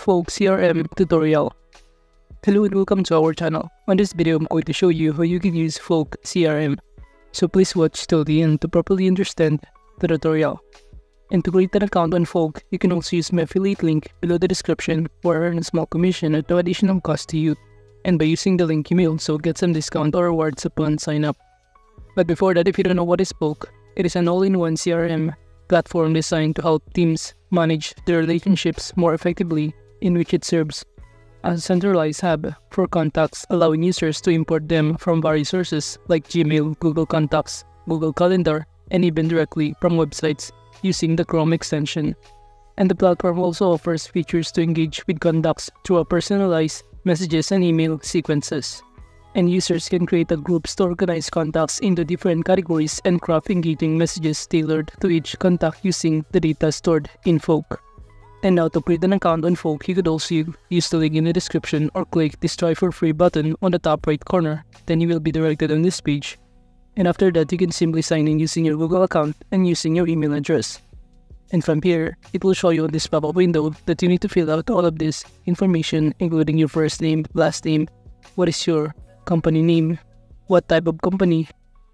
Folk CRM um, tutorial. Hello and welcome to our channel. On this video, I'm going to show you how you can use Folk CRM. So please watch till the end to properly understand the tutorial. And to create an account on Folk, you can also use my affiliate link below the description or earn a small commission at no additional cost to you. And by using the link, you may also get some discount or rewards upon sign up. But before that, if you don't know what is Folk, it is an all-in-one CRM platform designed to help teams manage their relationships more effectively, in which it serves as a centralized hub for contacts, allowing users to import them from various sources like Gmail, Google Contacts, Google Calendar, and even directly from websites using the Chrome extension. And the platform also offers features to engage with contacts through a personalized messages and email sequences and users can create a groups to organize contacts into different categories and craft engaging messages tailored to each contact using the data stored in Folk. And now to create an account on Folk, you could also use the link in the description or click this try for free button on the top right corner, then you will be directed on this page. And after that, you can simply sign in using your Google account and using your email address. And from here, it will show you on this pop-up window that you need to fill out all of this information including your first name, last name, what is your company name, what type of company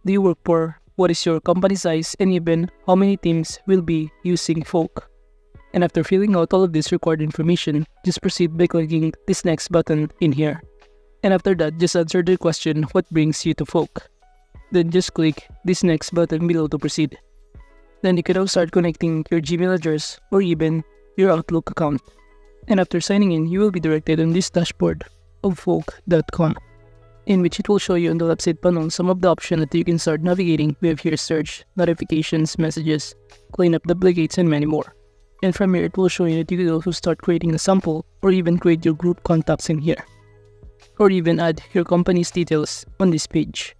do you work for, what is your company size, and even how many teams will be using Folk. And after filling out all of this required information, just proceed by clicking this next button in here. And after that, just answer the question what brings you to Folk. Then just click this next button below to proceed. Then you can now start connecting your Gmail address or even your Outlook account. And after signing in, you will be directed on this dashboard of folk.com in which it will show you on the left side panel some of the options that you can start navigating with your search, notifications, messages, clean cleanup duplicates, and many more. And from here, it will show you that you can also start creating a sample or even create your group contacts in here. Or even add your company's details on this page.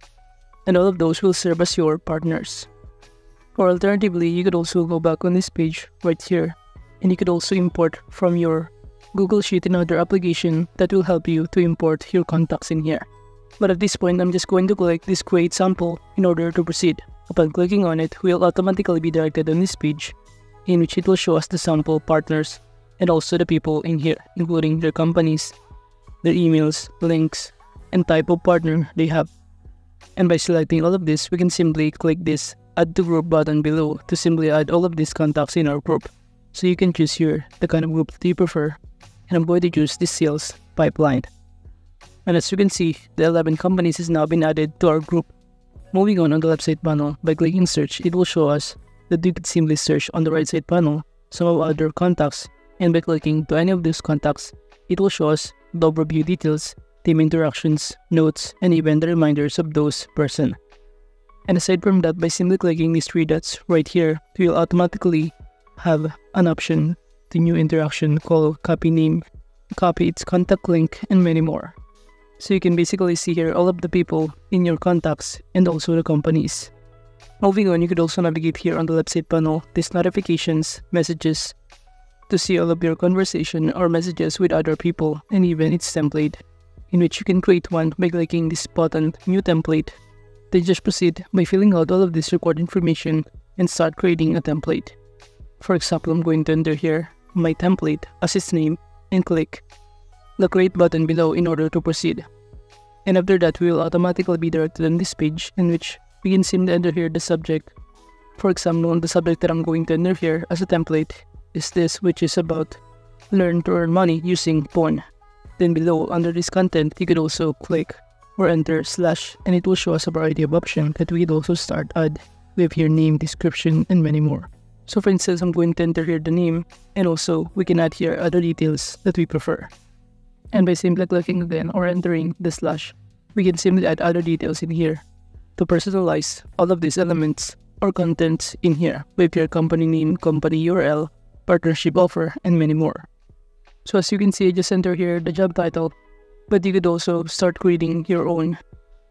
And all of those will serve as your partners. Or alternatively, you could also go back on this page right here and you could also import from your Google Sheet and other application that will help you to import your contacts in here. But at this point, I'm just going to click this create sample in order to proceed. Upon clicking on it, we'll automatically be directed on this page, in which it will show us the sample partners and also the people in here, including their companies, their emails, links, and type of partner they have. And by selecting all of this, we can simply click this add to group button below to simply add all of these contacts in our group. So you can choose here the kind of group that you prefer, and I'm going to choose this sales pipeline. And as you can see, the 11 companies has now been added to our group. Moving on on the left side panel, by clicking search, it will show us that you could simply search on the right side panel some of other contacts and by clicking to any of these contacts, it will show us the overview details, team interactions, notes, and even the reminders of those person. And aside from that, by simply clicking these three dots right here, you'll automatically have an option to new interaction called copy name, copy its contact link, and many more. So you can basically see here all of the people in your contacts and also the companies. Moving on, you could also navigate here on the left side panel, these notifications, messages, to see all of your conversation or messages with other people and even its template, in which you can create one by clicking this button, New Template. Then just proceed by filling out all of this record information and start creating a template. For example, I'm going to enter here my template as its name and click the create button below in order to proceed. And after that, we will automatically be directed on this page in which we can simply enter here the subject. For example, the subject that I'm going to enter here as a template is this which is about learn to earn money using Pwn. Then below under this content, you could also click or enter slash and it will show us a variety of options that we could also start add with your name, description, and many more. So for instance, I'm going to enter here the name and also we can add here other details that we prefer. And by simply clicking again or entering the slash, we can simply add other details in here to personalize all of these elements or contents in here with your company name, company URL, partnership offer, and many more. So as you can see, I just enter here the job title, but you could also start creating your own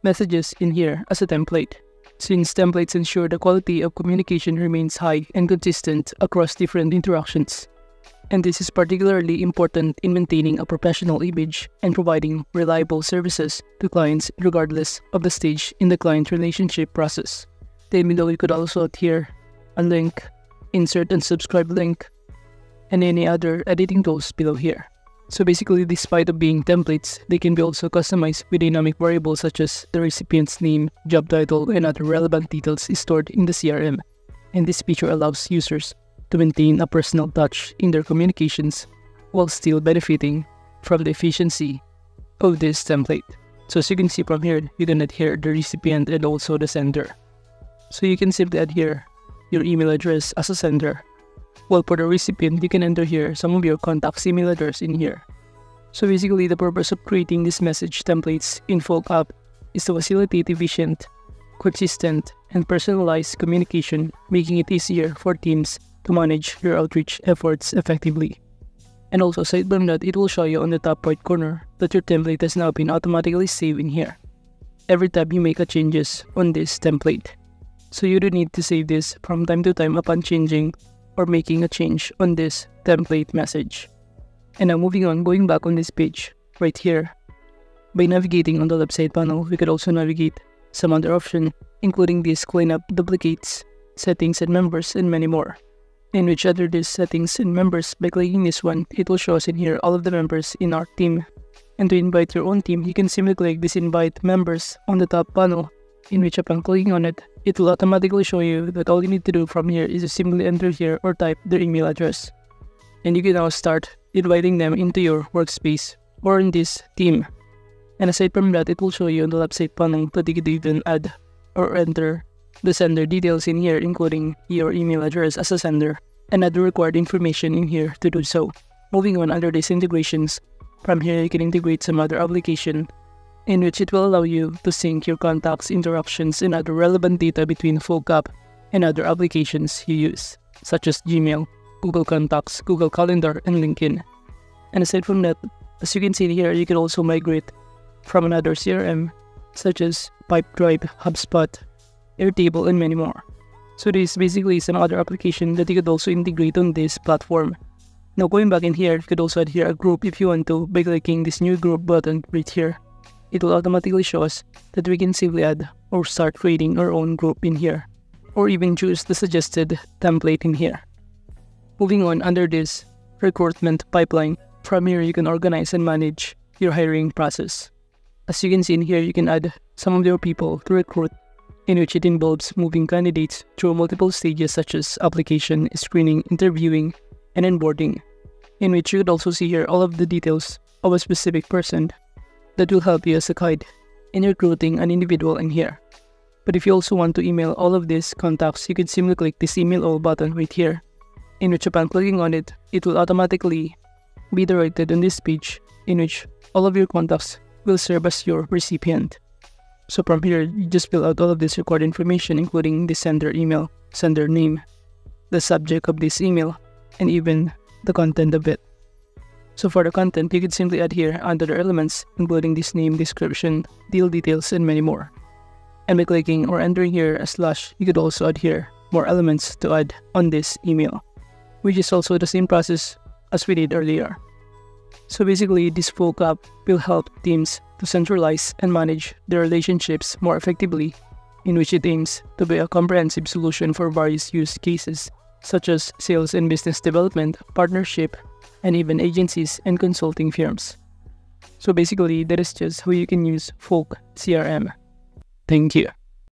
messages in here as a template, since templates ensure the quality of communication remains high and consistent across different interactions and this is particularly important in maintaining a professional image and providing reliable services to clients regardless of the stage in the client relationship process. Then below you could also adhere a link, insert and subscribe link, and any other editing tools below here. So basically, despite of being templates, they can be also customized with dynamic variables such as the recipient's name, job title, and other relevant details stored in the CRM. And this feature allows users to maintain a personal touch in their communications while still benefiting from the efficiency of this template. So as you can see from here, you can adhere the recipient and also the sender. So you can simply adhere your email address as a sender well, for the recipient, you can enter here some of your contact's email address in here. So basically, the purpose of creating these message templates in Folk app is to facilitate efficient, consistent, and personalized communication, making it easier for teams to manage your outreach efforts effectively. And also aside from that, it will show you on the top right corner that your template has now been automatically saved in here. Every time you make a changes on this template. So you don't need to save this from time to time upon changing or making a change on this template message. And now moving on, going back on this page, right here, by navigating on the left side panel, we could also navigate some other option, including this cleanup duplicates, settings and members, and many more. In which other this settings and members, by clicking this one, it will show us in here all of the members in our team. And to invite your own team, you can simply click this invite members on the top panel, in which upon clicking on it, it will automatically show you that all you need to do from here is to simply enter here or type their email address. And you can now start inviting them into your workspace or in this team. And aside from that, it will show you on the left side panel that you can even add or enter the sender details in here, including your email address as a sender and other required information in here to do so. Moving on under these integrations, from here you can integrate some other application in which it will allow you to sync your contacts, interactions, and other relevant data between app and other applications you use, such as Gmail, Google Contacts, Google Calendar, and LinkedIn. And aside from that, as you can see here, you can also migrate from another CRM, such as Pipedrive, HubSpot, Airtable, and many more. So this basically is another application that you could also integrate on this platform. Now going back in here, you could also add here a group if you want to by clicking this new group button right here it will automatically show us that we can simply add or start creating our own group in here, or even choose the suggested template in here. Moving on under this recruitment pipeline, from here you can organize and manage your hiring process. As you can see in here, you can add some of your people to recruit, in which it involves moving candidates through multiple stages such as application, screening, interviewing, and onboarding, in which you could also see here all of the details of a specific person that will help you as a guide in recruiting an individual in here. But if you also want to email all of these contacts, you can simply click this email all button right here, in which upon clicking on it, it will automatically be directed on this page in which all of your contacts will serve as your recipient. So from here, you just fill out all of this required information including the sender email, sender name, the subject of this email, and even the content of it. So for the content, you can simply add here under the elements, including this name, description, deal details, and many more. And by clicking or entering here a slash, you could also add here more elements to add on this email, which is also the same process as we did earlier. So basically, this Folk app will help teams to centralize and manage their relationships more effectively, in which it aims to be a comprehensive solution for various use cases, such as sales and business development, partnership, and even agencies and consulting firms. So basically, that is just how you can use Folk CRM. Thank you.